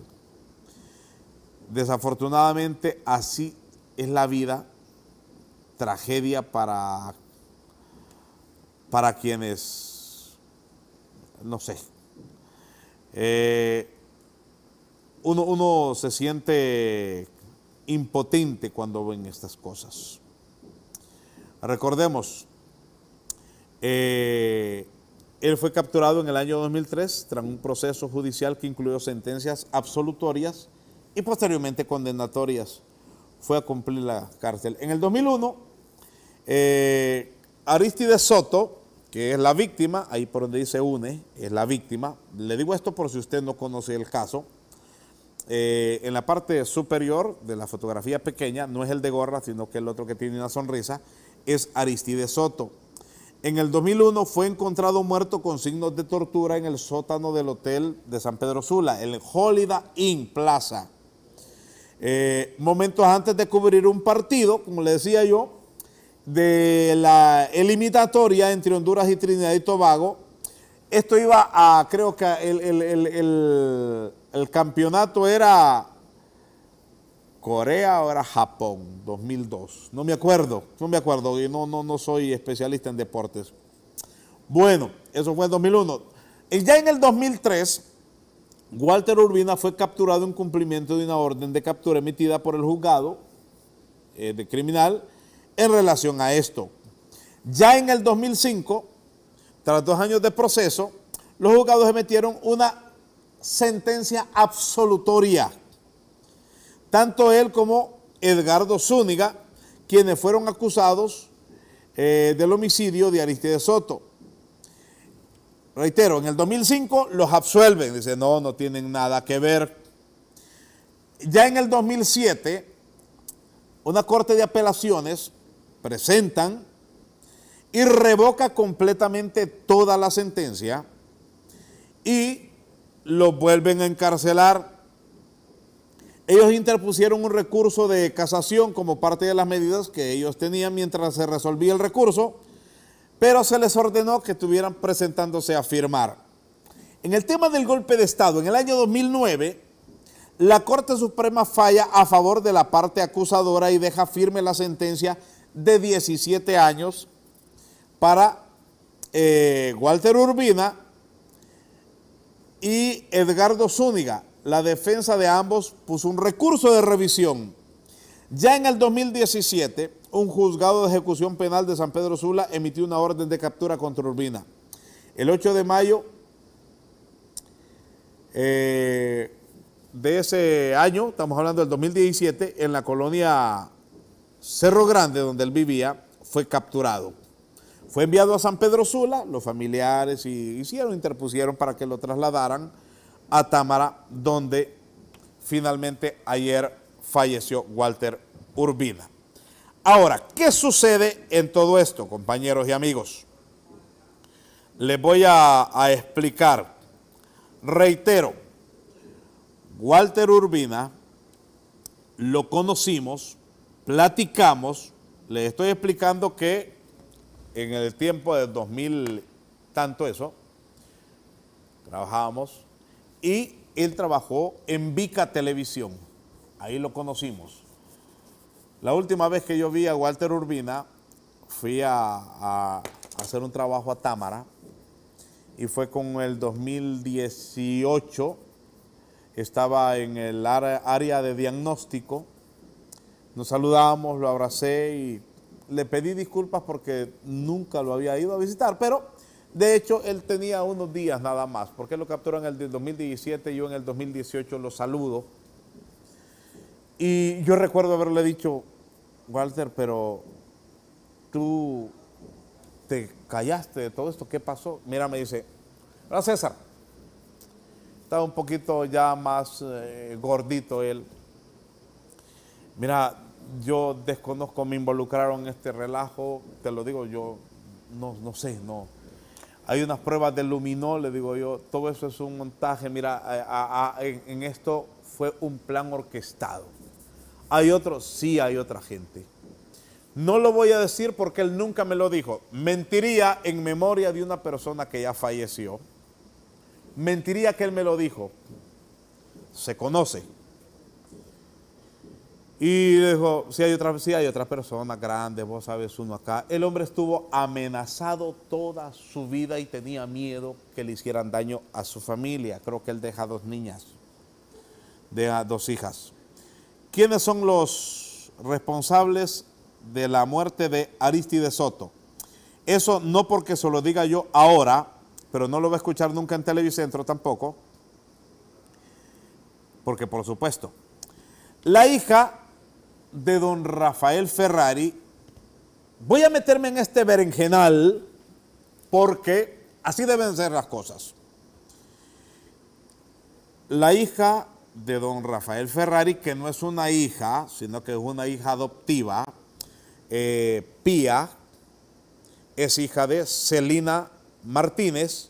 Desafortunadamente así es la vida, tragedia para, para quienes, no sé, eh, uno, uno se siente impotente cuando ven estas cosas. Recordemos, eh, él fue capturado en el año 2003 tras un proceso judicial que incluyó sentencias absolutorias y posteriormente condenatorias. Fue a cumplir la cárcel. En el 2001, eh, Aristides Soto, que es la víctima, ahí por donde dice UNE, es la víctima. Le digo esto por si usted no conoce el caso. Eh, en la parte superior de la fotografía pequeña, no es el de gorra, sino que el otro que tiene una sonrisa, es Aristides Soto. En el 2001 fue encontrado muerto con signos de tortura en el sótano del hotel de San Pedro Sula, el Holiday Inn Plaza. Eh, momentos antes de cubrir un partido, como le decía yo, de la eliminatoria entre Honduras y Trinidad y Tobago. Esto iba a, creo que el, el- el- el- campeonato era Corea o era Japón, 2002. No me acuerdo, no me acuerdo, no, no, no soy especialista en deportes. Bueno, eso fue en 2001. Y ya en el 2003, Walter Urbina fue capturado en cumplimiento de una orden de captura emitida por el juzgado eh, de criminal en relación a esto. Ya en el 2005, tras dos años de proceso, los juzgados emitieron una sentencia absolutoria. Tanto él como Edgardo Zúñiga, quienes fueron acusados eh, del homicidio de Aristides Soto. reitero, en el 2005 los absuelven, dicen, no, no tienen nada que ver. Ya en el 2007, una corte de apelaciones presentan y revoca completamente toda la sentencia y los vuelven a encarcelar. Ellos interpusieron un recurso de casación como parte de las medidas que ellos tenían mientras se resolvía el recurso, pero se les ordenó que estuvieran presentándose a firmar. En el tema del golpe de Estado, en el año 2009, la Corte Suprema falla a favor de la parte acusadora y deja firme la sentencia de 17 años para eh, Walter Urbina y Edgardo Zúñiga. La defensa de ambos puso un recurso de revisión. Ya en el 2017, un juzgado de ejecución penal de San Pedro Sula emitió una orden de captura contra Urbina. El 8 de mayo eh, de ese año, estamos hablando del 2017, en la colonia Cerro Grande, donde él vivía, fue capturado. Fue enviado a San Pedro Sula, los familiares hicieron, interpusieron para que lo trasladaran a Támara, donde finalmente ayer falleció Walter Urbina. Ahora, ¿qué sucede en todo esto, compañeros y amigos? Les voy a, a explicar. Reitero, Walter Urbina lo conocimos, platicamos, les estoy explicando que en el tiempo de 2000, tanto eso, trabajábamos y él trabajó en Vica Televisión, ahí lo conocimos. La última vez que yo vi a Walter Urbina, fui a, a hacer un trabajo a Támara y fue con el 2018, estaba en el área de diagnóstico, nos saludamos, lo abracé y le pedí disculpas porque nunca lo había ido a visitar, pero de hecho él tenía unos días nada más, porque lo capturó en el 2017, yo en el 2018 lo saludo. Y yo recuerdo haberle dicho, Walter, pero tú te callaste de todo esto, ¿qué pasó? Mira, me dice, hola César, estaba un poquito ya más eh, gordito él. Mira, yo desconozco, me involucraron en este relajo, te lo digo, yo no, no sé, no. Hay unas pruebas de luminol, le digo yo, todo eso es un montaje, mira, en, en esto fue un plan orquestado. Hay otros, sí hay otra gente. No lo voy a decir porque él nunca me lo dijo. Mentiría en memoria de una persona que ya falleció. Mentiría que él me lo dijo. Se conoce. Y dijo, si hay otra, sí hay persona grande, vos sabes uno acá. El hombre estuvo amenazado toda su vida y tenía miedo que le hicieran daño a su familia. Creo que él deja dos niñas, deja dos hijas. ¿Quiénes son los responsables de la muerte de Aristides Soto? Eso no porque se lo diga yo ahora, pero no lo va a escuchar nunca en Televicentro tampoco, porque por supuesto, la hija de don Rafael Ferrari, voy a meterme en este berenjenal porque así deben ser las cosas. La hija de don Rafael Ferrari, que no es una hija, sino que es una hija adoptiva, eh, Pía, es hija de Celina Martínez,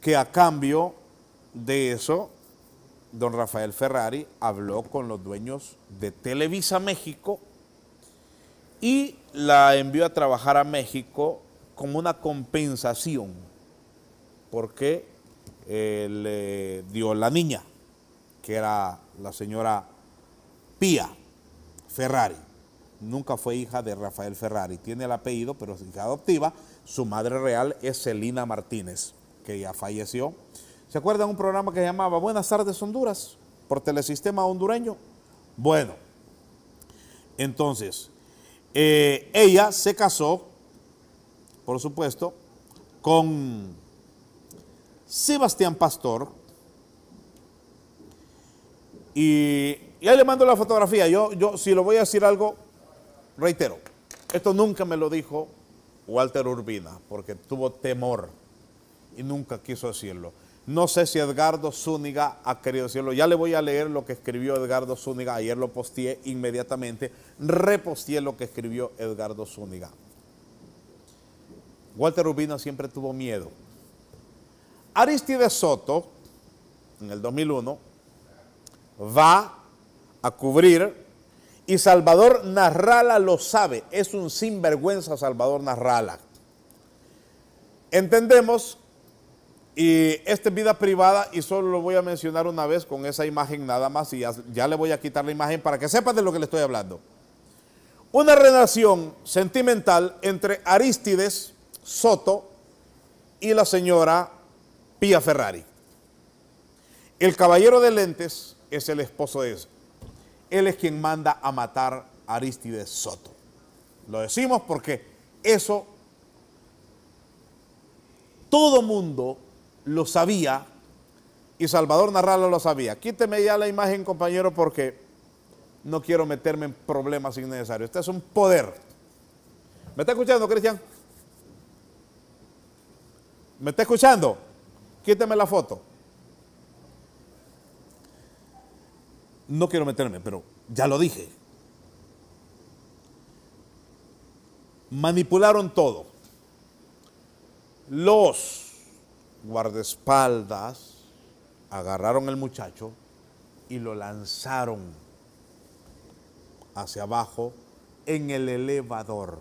que a cambio de eso don Rafael Ferrari habló con los dueños de Televisa México y la envió a trabajar a México como una compensación porque eh, le dio la niña, que era la señora Pía Ferrari. Nunca fue hija de Rafael Ferrari, tiene el apellido, pero es hija adoptiva. Su madre real es Celina Martínez, que ya falleció ¿Se acuerdan un programa que llamaba Buenas tardes Honduras por Telesistema Hondureño? Bueno, entonces, eh, ella se casó, por supuesto, con Sebastián Pastor y, y, ahí le mando la fotografía. Yo, yo, si lo voy a decir algo, reitero, esto nunca me lo dijo Walter Urbina, porque tuvo temor y nunca quiso decirlo. No sé si Edgardo Zúñiga ha querido decirlo. Ya le voy a leer lo que escribió Edgardo Zúñiga. Ayer lo posteé inmediatamente. Reposteé lo que escribió Edgardo Zúñiga. Walter Urbina siempre tuvo miedo. Aristides Soto, en el 2001, va a cubrir y Salvador Narrala lo sabe. Es un sinvergüenza Salvador Narrala. Entendemos, y esta es vida privada y solo lo voy a mencionar una vez con esa imagen nada más y ya, le voy a quitar la imagen para que sepan de lo que le estoy hablando. Una relación sentimental entre Aristides Soto y la señora Pía Ferrari. El caballero de lentes es el esposo de ese. Él es quien manda a matar a Aristides Soto. Lo decimos porque eso todo mundo lo sabía y Salvador Narralo lo sabía. Quíteme ya la imagen, compañero, porque no quiero meterme en problemas innecesarios. Este es un poder. ¿Me está escuchando, Cristian? ¿Me está escuchando? Quíteme la foto. No quiero meterme, pero ya lo dije. Manipularon todo. Los guardaespaldas agarraron al muchacho y lo lanzaron hacia abajo en el elevador.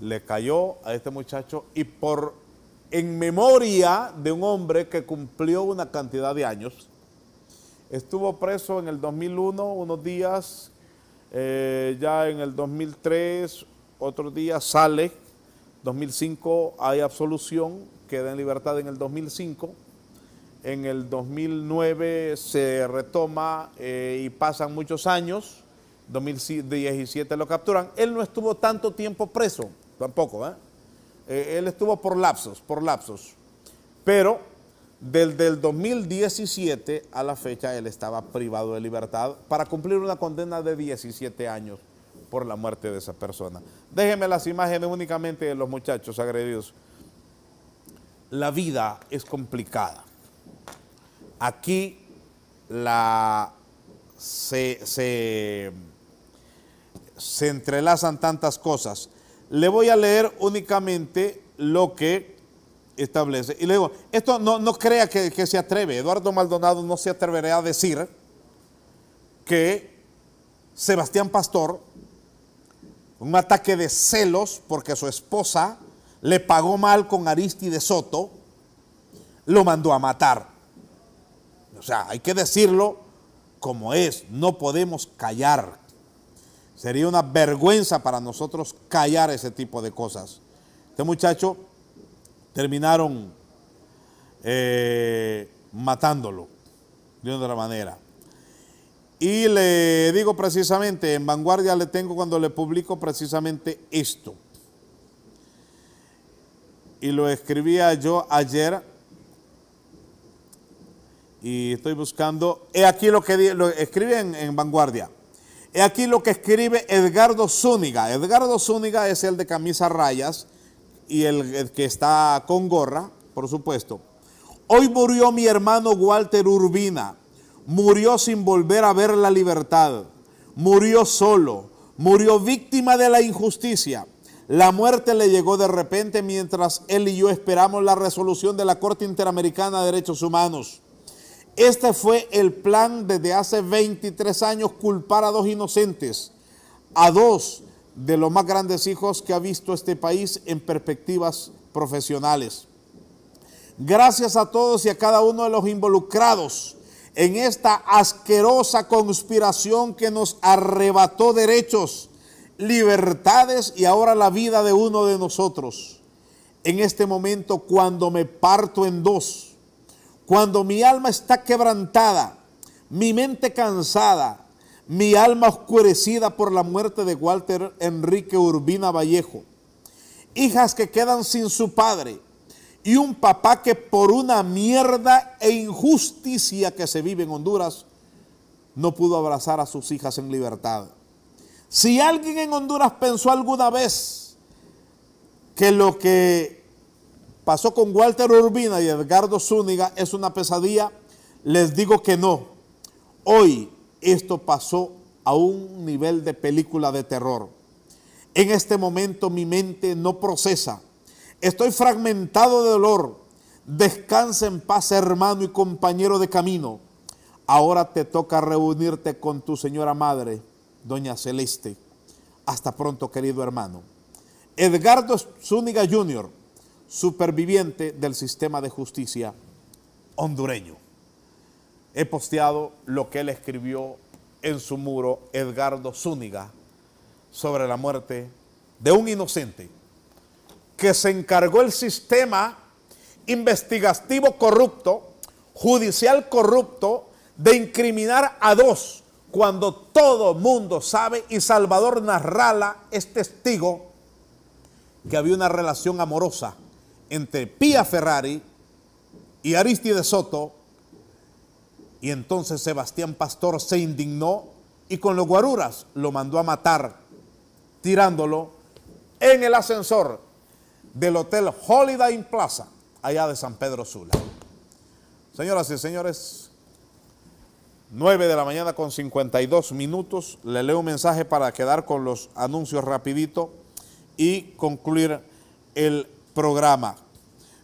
Le cayó a este muchacho y por en memoria de un hombre que cumplió una cantidad de años, estuvo preso en el 2001 unos días, eh, ya en el 2003 otro día sale, 2005 hay absolución, queda en libertad en el 2005, en el 2009 se retoma eh, y pasan muchos años, 2017 lo capturan. Él no estuvo tanto tiempo preso, tampoco, ¿eh? eh él estuvo por lapsos, por lapsos, pero desde el 2017 a la fecha él estaba privado de libertad para cumplir una condena de 17 años por la muerte de esa persona. Déjenme las imágenes únicamente de los muchachos agredidos. La vida es complicada. Aquí la, se, se, se entrelazan tantas cosas. Le voy a leer únicamente lo que establece. Y le digo, esto no, no crea que, que, se atreve, Eduardo Maldonado no se atreverá a decir que Sebastián Pastor un ataque de celos porque su esposa le pagó mal con Aristide Soto, lo mandó a matar. O sea, hay que decirlo como es, no podemos callar. Sería una vergüenza para nosotros callar ese tipo de cosas. Este muchacho terminaron eh, matándolo de otra manera. Y le digo precisamente, en vanguardia le tengo cuando le publico precisamente esto. Y lo escribía yo ayer. Y estoy buscando. He aquí lo que lo escribe en, vanguardia. He aquí lo que escribe Edgardo Zúñiga. Edgardo Zúñiga es el de camisa rayas y el, el que está con gorra, por supuesto. Hoy murió mi hermano Walter Urbina murió sin volver a ver la libertad, murió solo, murió víctima de la injusticia. La muerte le llegó de repente mientras él y yo esperamos la resolución de la Corte Interamericana de Derechos Humanos. Este fue el plan desde hace 23 años, culpar a dos inocentes, a dos de los más grandes hijos que ha visto este país en perspectivas profesionales. Gracias a todos y a cada uno de los involucrados en esta asquerosa conspiración que nos arrebató derechos, libertades y ahora la vida de uno de nosotros. En este momento cuando me parto en dos, cuando mi alma está quebrantada, mi mente cansada, mi alma oscurecida por la muerte de Walter Enrique Urbina Vallejo, hijas que quedan sin su padre, y un papá que por una mierda e injusticia que se vive en Honduras no pudo abrazar a sus hijas en libertad. Si alguien en Honduras pensó alguna vez que lo que pasó con Walter Urbina y Edgardo Zúñiga es una pesadilla, les digo que no. Hoy esto pasó a un nivel de película de terror. En este momento mi mente no procesa. Estoy fragmentado de dolor. Descansa en paz, hermano y compañero de camino. Ahora te toca reunirte con tu señora madre, doña Celeste. Hasta pronto, querido hermano. Edgardo Zúñiga Jr., superviviente del sistema de justicia hondureño. He posteado lo que él escribió en su muro, Edgardo Zúñiga, sobre la muerte de un inocente que se encargó el sistema investigativo corrupto, judicial corrupto, de incriminar a dos cuando todo mundo sabe y Salvador Narrala es testigo que había una relación amorosa entre Pía Ferrari y Aristide Soto y entonces Sebastián Pastor se indignó y con los guaruras lo mandó a matar tirándolo en el ascensor del Hotel Holiday Plaza allá de San Pedro Sula. Señoras y señores, 9 de la mañana con 52 minutos. Le leo un mensaje para quedar con los anuncios rapidito y concluir el programa.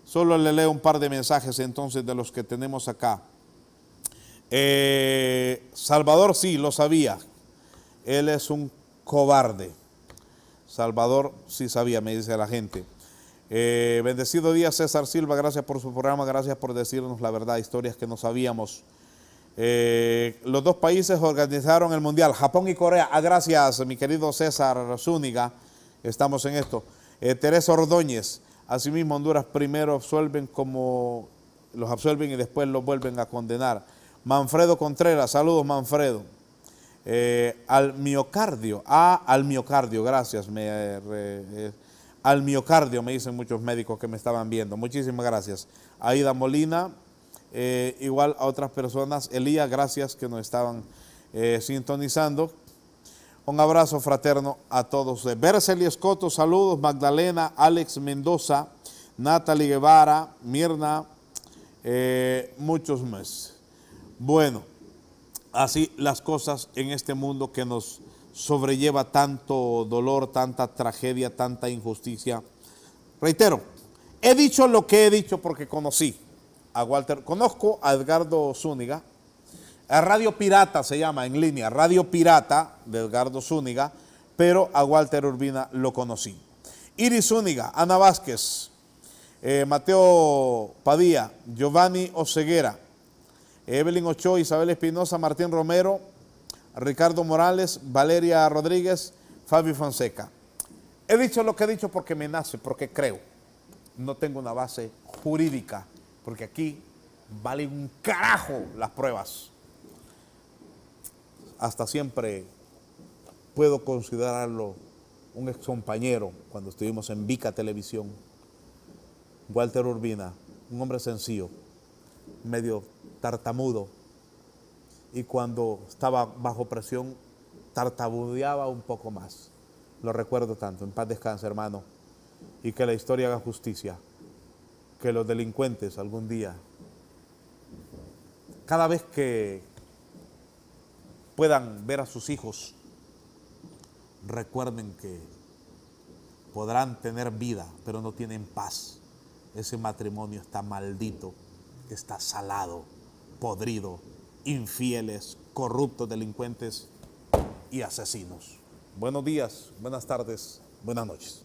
Solo le leo un par de mensajes entonces de los que tenemos acá. Eh, Salvador sí, lo sabía. Él es un cobarde. Salvador sí sabía, me dice la gente. Eh, bendecido día César Silva, gracias por su programa, gracias por decirnos la verdad, historias que no sabíamos. Eh, los dos países organizaron el Mundial, Japón y Corea. Ah, gracias, mi querido César Zúñiga, estamos en esto. Eh, Teresa Ordóñez, asimismo Honduras primero absuelven como los absuelven y después los vuelven a condenar. Manfredo Contreras, saludos Manfredo. al miocardio, ah, al miocardio, gracias. Me, al miocardio, me dicen muchos médicos que me estaban viendo. Muchísimas gracias. Aida Molina, eh, igual a otras personas. Elías, gracias que nos estaban eh, sintonizando. Un abrazo fraterno a todos. Berceli Escoto, saludos. Magdalena, Alex Mendoza, Natalie Guevara, Mirna, eh, muchos más. Bueno, así las cosas en este mundo que nos sobrelleva tanto dolor, tanta tragedia, tanta injusticia. Reitero, he dicho lo que he dicho porque conocí a Walter, conozco a Edgardo Zúñiga, a Radio Pirata se llama en línea, Radio Pirata de Edgardo Zúñiga, pero a Walter Urbina lo conocí. Iris Zúñiga, Ana Vázquez, eh, Mateo Padilla, Giovanni Oceguera, Evelyn Ochoa, Isabel Espinosa, Martín Romero, Ricardo Morales, Valeria Rodríguez, Fabio Fonseca. He dicho lo que he dicho porque me nace, porque creo. No tengo una base jurídica, porque aquí valen un carajo las pruebas. Hasta siempre puedo considerarlo un ex compañero cuando estuvimos en Vica Televisión. Walter Urbina, un hombre sencillo, medio tartamudo, y cuando estaba bajo presión tartabudeaba un poco más. Lo recuerdo tanto. En paz descanse, hermano. Y que la historia haga justicia. Que los delincuentes algún día, cada vez que puedan ver a sus hijos, recuerden que podrán tener vida, pero no tienen paz. Ese matrimonio está maldito, está salado, podrido, infieles, corruptos, delincuentes y asesinos. Buenos días, buenas tardes, buenas noches.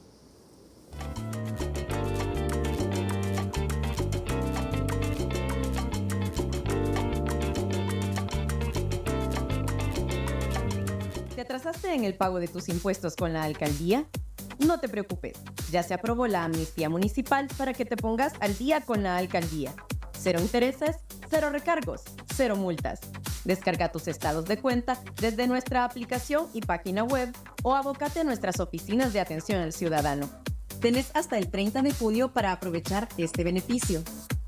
¿Te atrasaste en el pago de tus impuestos con la alcaldía? No te preocupes, ya se aprobó la amnistía municipal para que te pongas al día con la alcaldía. Cero intereses, cero recargos, cero multas. Descarga tus estados de cuenta desde nuestra aplicación y página web o abocate a nuestras oficinas de atención al ciudadano. Tenés hasta el 30 de junio para aprovechar este beneficio.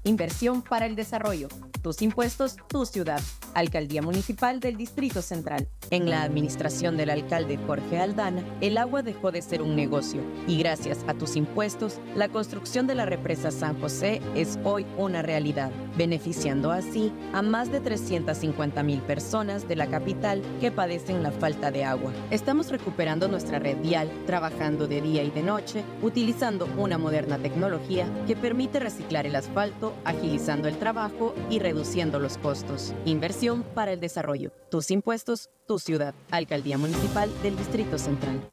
Inversión para el desarrollo. Tus impuestos, tu ciudad. Alcaldía Municipal del Distrito Central. En la administración del alcalde Jorge Aldana, el agua dejó de ser un negocio y gracias a tus impuestos, la construcción de la represa San José es hoy una realidad, beneficiando así a más de 350 mil personas de la capital que padecen la falta de agua. Estamos recuperando nuestra red vial, trabajando de día y de noche, utilizando una moderna tecnología que permite reciclar el asfalto, agilizando el trabajo y reduciendo los costos. Inversión para el desarrollo. Tus impuestos, tu ciudad. Alcaldía Municipal del Distrito Central.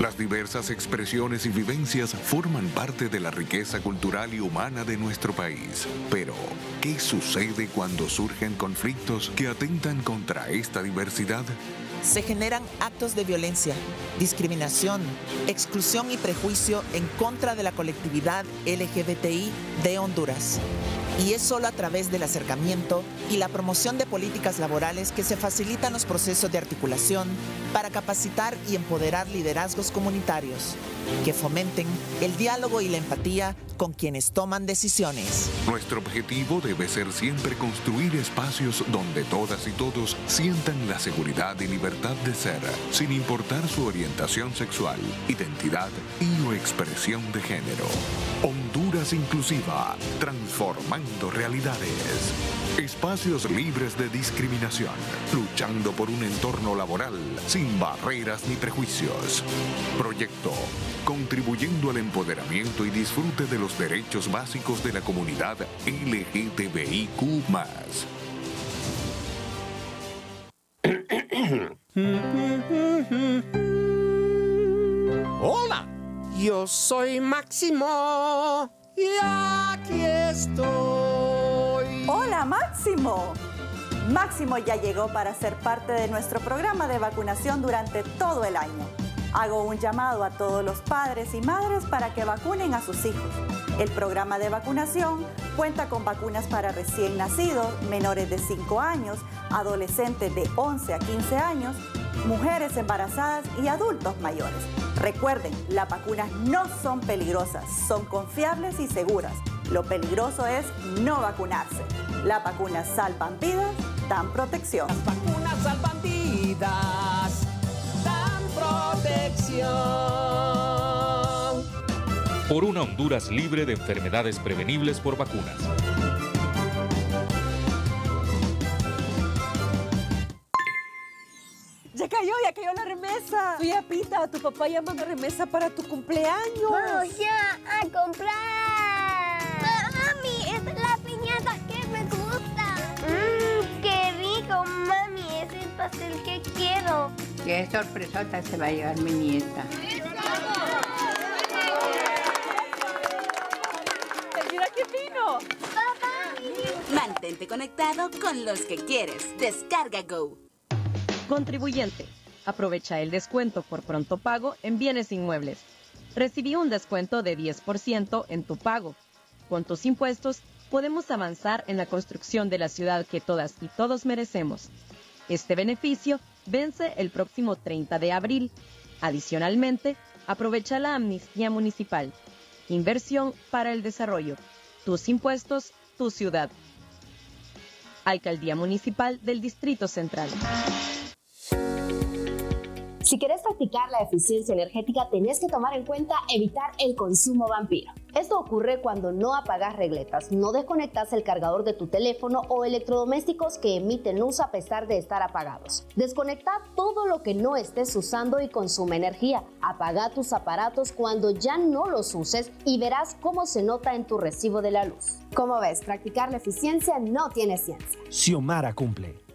Las diversas expresiones y vivencias forman parte de la riqueza cultural y humana de nuestro país. Pero, ¿qué sucede cuando surgen conflictos que atentan contra esta diversidad? Se generan actos de violencia, discriminación, exclusión y prejuicio en contra de la colectividad LGBTI de Honduras. Y es solo a través del acercamiento y la promoción de políticas laborales que se facilitan los procesos de articulación para capacitar y empoderar liderazgos comunitarios que fomenten el diálogo y la empatía con quienes toman decisiones. Nuestro objetivo debe ser siempre construir espacios donde todas y todos sientan la seguridad y libertad de ser, sin importar su orientación sexual, identidad y o expresión de género. Honduras Inclusiva, transformando realidades. Espacios libres de discriminación, luchando por un entorno laboral sin barreras ni prejuicios. Proyecto contribuyendo al empoderamiento y disfrute de los derechos básicos de la comunidad LGTBIQ. Hola, yo soy Máximo y aquí estoy. Hola Máximo. Máximo ya llegó para ser parte de nuestro programa de vacunación durante todo el año. Hago un llamado a todos los padres y madres para que vacunen a sus hijos. El programa de vacunación cuenta con vacunas para recién nacidos, menores de 5 años, adolescentes de 11 a 15 años, mujeres embarazadas y adultos mayores. Recuerden, las vacunas no son peligrosas, son confiables y seguras. Lo peligroso es no vacunarse. Las vacunas salvan vidas, dan protección. Las vacunas salvan vidas protección. Por una Honduras libre de enfermedades prevenibles por vacunas. Ya cayó, ya cayó la remesa. Soy Pita, tu papá ya mandó remesa para tu cumpleaños. Vamos ya a comprar. Mami, esta es la piñata que me gusta. Mmm, qué rico, mami. Es el pastel que quiero. Qué sorpresota se va a llevar mi nieta. ¡Mira qué fino! Mantente conectado con los que quieres. Descarga Go. Contribuyente. Aprovecha el descuento por pronto pago en bienes inmuebles. Recibí un descuento de 10% en tu pago. Con tus impuestos podemos avanzar en la construcción de la ciudad que todas y todos merecemos. Este beneficio vence el próximo 30 de abril. Adicionalmente, aprovecha la amnistía municipal. Inversión para el desarrollo. Tus impuestos, tu ciudad. Alcaldía Municipal del Distrito Central. Si quieres practicar la eficiencia energética, tenés que tomar en cuenta evitar el consumo vampiro. Esto ocurre cuando no apagas regletas, no desconectas el cargador de tu teléfono o electrodomésticos que emiten luz a pesar de estar apagados. Desconecta todo lo que no estés usando y consume energía. Apaga tus aparatos cuando ya no los uses y verás cómo se nota en tu recibo de la luz. Como ves, practicar la eficiencia no tiene ciencia. Xiomara cumple.